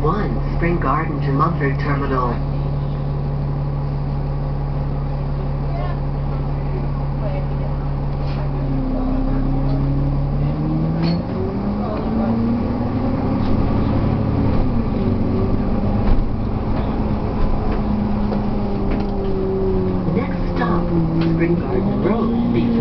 1 Spring Garden to Mumford Terminal. Next stop, Spring Garden Road,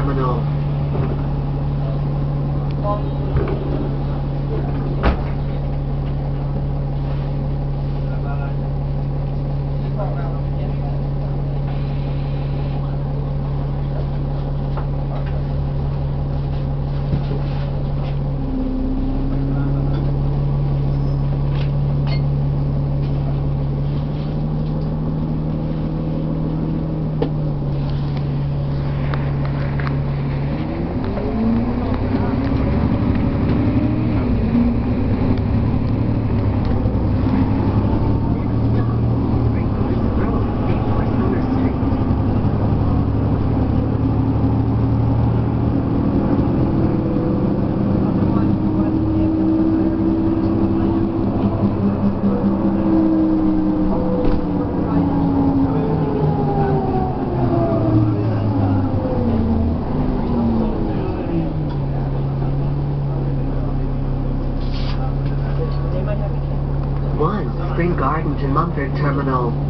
看们没有 to Mumford Terminal.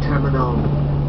terminal.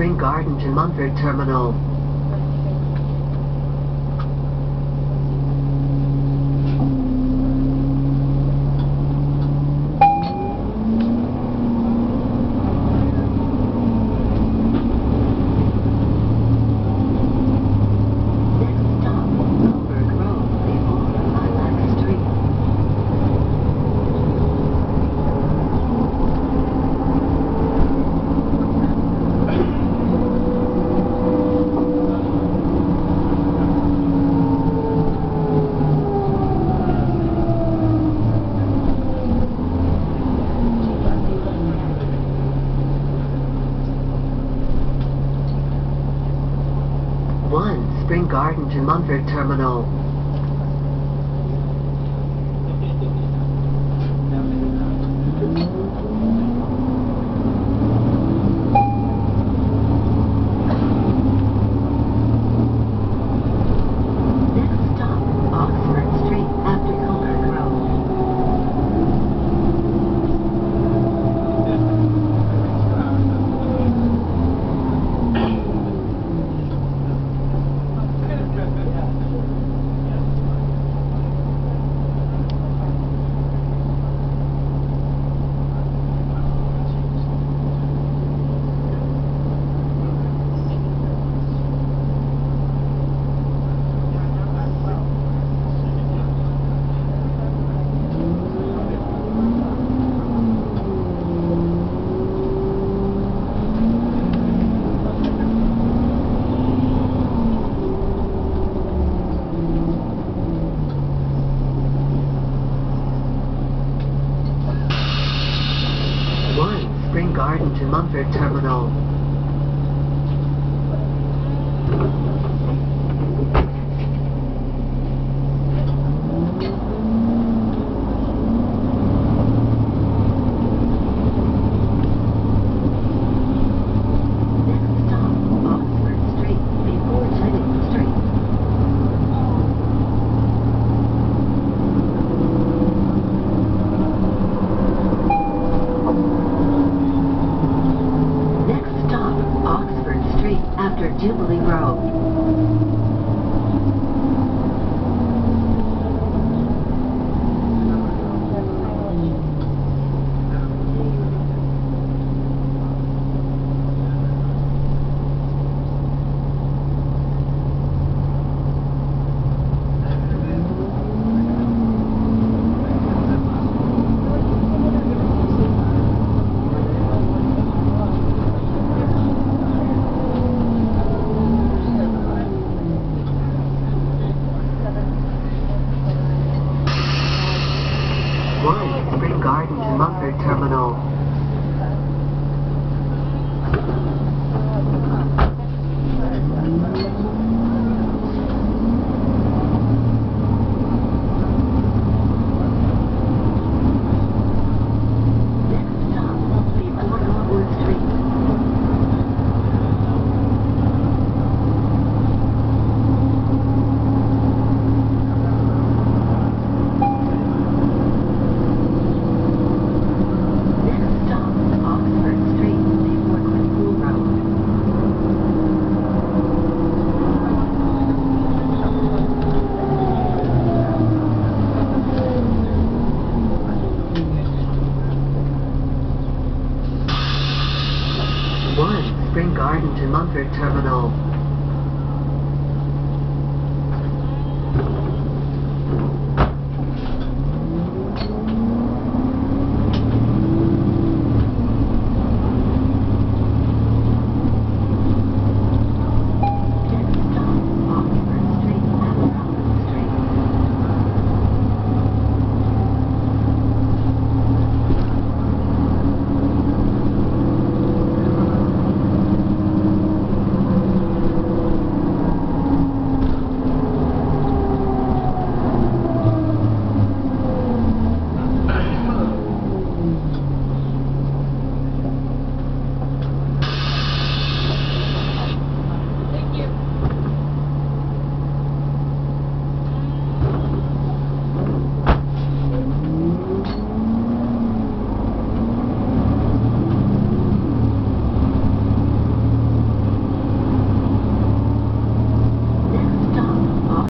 Spring Gardens and Mumford Terminal. Spring Gardens and Mumford Terminal. Garden to Mumford Terminal. Garden to Terminal. Next stop, before Lockwood Street. Next stop, Oxford Street, before Quinpool Road. One, Spring To Mumford Terminal.